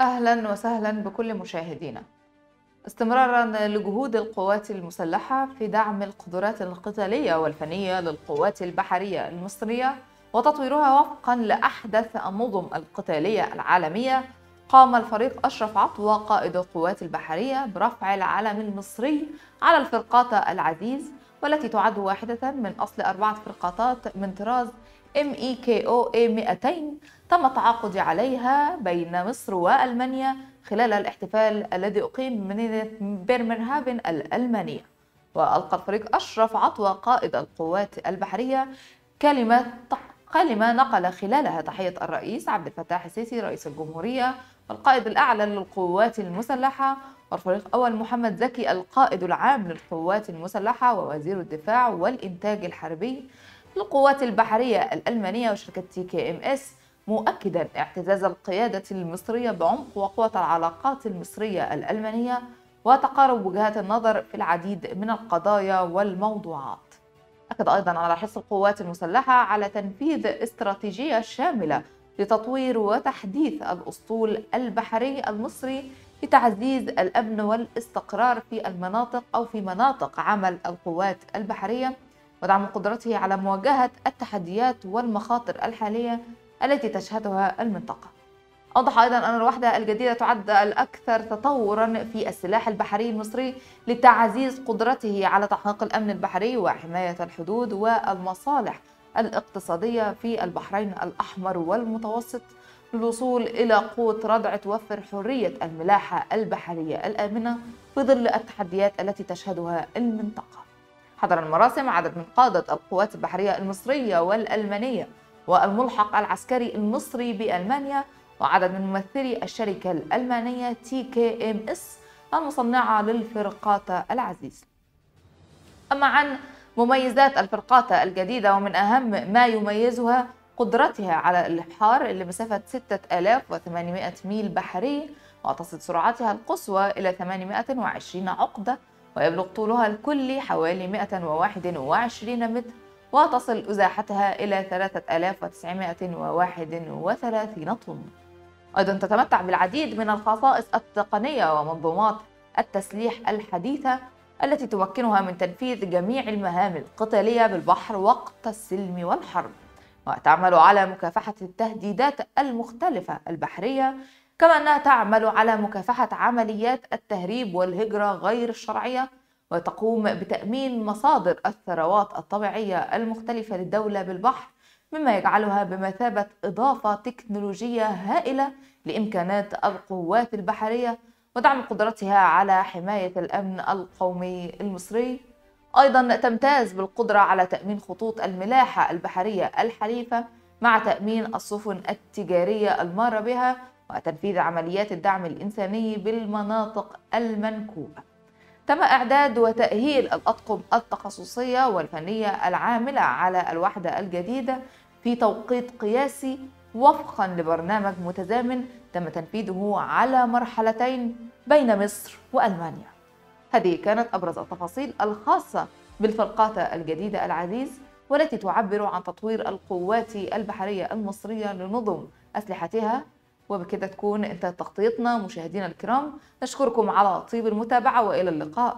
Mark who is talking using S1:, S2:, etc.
S1: أهلا وسهلا بكل مشاهدينا. استمرارا لجهود القوات المسلحة في دعم القدرات القتالية والفنية للقوات البحرية المصرية وتطويرها وفقا لأحدث النظم القتالية العالمية قام الفريق أشرف عطوة قائد القوات البحرية برفع العلم المصري على الفرقاطة العزيز والتي تعد واحدة من أصل أربعة فرقاطات من طراز MEKO A200 تم التعاقد عليها بين مصر وألمانيا خلال الاحتفال الذي أقيم بمدينة بيرمنهافن الألمانية. وألقى الفريق أشرف عطوة قائد القوات البحرية كلمة كلمة نقل خلالها تحية الرئيس عبد الفتاح السيسي رئيس الجمهورية والقائد الأعلى للقوات المسلحة والفريق أول محمد زكي القائد العام للقوات المسلحة ووزير الدفاع والإنتاج الحربي للقوات البحرية الألمانية وشركة TKMS مؤكدا اعتزاز القيادة المصرية بعمق وقوة العلاقات المصرية الألمانية وتقارب وجهات النظر في العديد من القضايا والموضوعات. أكد أيضا على حرص القوات المسلحة على تنفيذ استراتيجية شاملة لتطوير وتحديث الأسطول البحري المصري لتعزيز الأمن والاستقرار في المناطق أو في مناطق عمل القوات البحرية ودعم قدرته على مواجهة التحديات والمخاطر الحالية التي تشهدها المنطقة. أوضح أيضا أن الوحدة الجديدة تعد الأكثر تطورا في السلاح البحري المصري لتعزيز قدرته على تحقيق الأمن البحري وحماية الحدود والمصالح الاقتصادية في البحرين الأحمر والمتوسط للوصول إلى قوة ردع توفر حرية الملاحة البحرية الآمنة في ظل التحديات التي تشهدها المنطقة. حضر المراسم عدد من قادة القوات البحرية المصرية والألمانية والملحق العسكري المصري بألمانيا وعدد من ممثلي الشركة الألمانية TKMS المصنعة للفرقاطة العزيز. أما عن مميزات الفرقاطة الجديدة ومن أهم ما يميزها قدرتها على الإبحار لمسافة 6800 ميل بحري وتصل سرعتها القصوى إلى 820 عقدة ويبلغ طولها الكلي حوالي 121 متر وتصل أزاحتها إلى 3931 طن. أيضا تتمتع بالعديد من الخصائص التقنية ومنظومات التسليح الحديثة التي تمكنها من تنفيذ جميع المهام القتالية بالبحر وقت السلم والحرب. وتعمل على مكافحة التهديدات المختلفة البحرية كما أنها تعمل على مكافحة عمليات التهريب والهجرة غير الشرعية وتقوم بتأمين مصادر الثروات الطبيعية المختلفة للدولة بالبحر مما يجعلها بمثابة إضافة تكنولوجية هائلة لإمكانات القوات البحرية ودعم قدرتها على حماية الأمن القومي المصري. أيضا تمتاز بالقدرة على تأمين خطوط الملاحة البحرية الحليفة مع تأمين السفن التجارية المارة بها وتنفيذ عمليات الدعم الإنساني بالمناطق المنكوبة. تم إعداد وتأهيل الأطقم التخصصية والفنية العاملة على الوحدة الجديدة في توقيت قياسي وفقا لبرنامج متزامن تم تنفيذه على مرحلتين بين مصر وألمانيا. هذه كانت أبرز التفاصيل الخاصة بالفرقاطة الجديدة العزيز والتي تعبر عن تطوير القوات البحرية المصرية لنظم أسلحتها وبكده تكون انتهت تغطيتنا. مشاهدينا الكرام نشكركم على طيب المتابعة وإلى اللقاء.